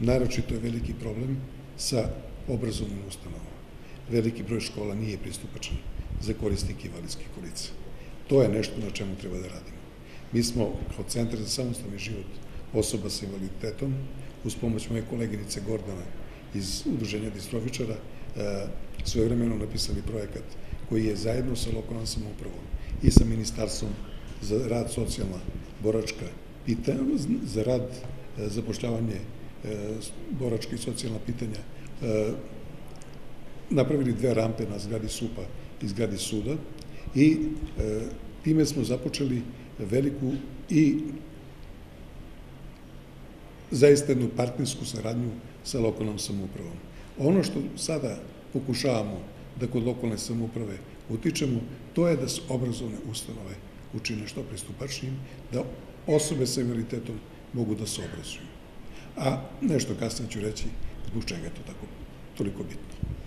naročito je veliki problem sa obrazovnim ustanovama. Veliki broj škola nije pristupačan za korisnike invalidskih kolica. To je nešto na čemu treba da radimo. Mi smo kao Centar za samostalni život osoba sa invaliditetom, uz pomoć moje koleginice Gordana iz Udruženja distrofičara, e, svojevremeno napisali projekat koji je zajedno sa lokalnom samoupravom i sa Ministarstvom za rad socijalna boračka pitanja, za rad, e, zapošljavanje boračka i socijalna pitanja, napravili dve rampe na zgradi SUPA i zgradi suda i time smo započeli veliku i zaista jednu partnersku saradnju sa lokalnom samoupravom. Ono što sada pokušavamo da kod lokalne samouprave utičemo, to je da se obrazovne ustanove učine što pristupačnijim, da osobe sa invaliditetom mogu da se obrazuju. A nešto kasnije ću reći zbog čega je to tako toliko bitno.